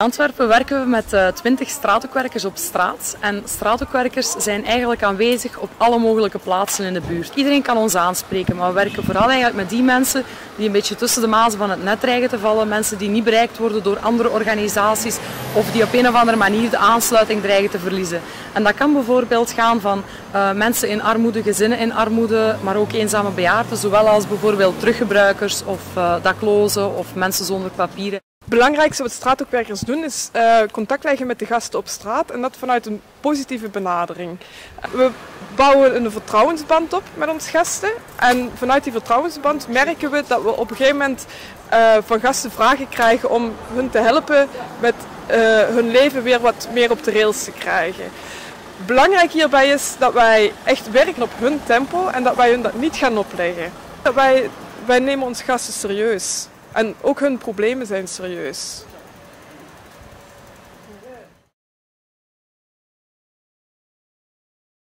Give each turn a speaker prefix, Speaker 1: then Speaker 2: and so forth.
Speaker 1: Antwerpen werken we met uh, 20 straathoekwerkers op straat. En straathoekwerkers zijn eigenlijk aanwezig op alle mogelijke plaatsen in de buurt. Iedereen kan ons aanspreken, maar we werken vooral eigenlijk met die mensen die een beetje tussen de mazen van het net dreigen te vallen. Mensen die niet bereikt worden door andere organisaties of die op een of andere manier de aansluiting dreigen te verliezen. En dat kan bijvoorbeeld gaan van uh, mensen in armoede, gezinnen in armoede, maar ook eenzame bejaarden, zowel als bijvoorbeeld teruggebruikers of uh, daklozen of mensen zonder papieren.
Speaker 2: Belangrijkste wat straathoekwerkers doen is uh, contact leggen met de gasten op straat en dat vanuit een positieve benadering. We bouwen een vertrouwensband op met onze gasten en vanuit die vertrouwensband merken we dat we op een gegeven moment uh, van gasten vragen krijgen om hun te helpen met uh, hun leven weer wat meer op de rails te krijgen. Belangrijk hierbij is dat wij echt werken op hun tempo en dat wij hun dat niet gaan opleggen. Wij, wij nemen onze gasten serieus. En ook hun problemen zijn serieus.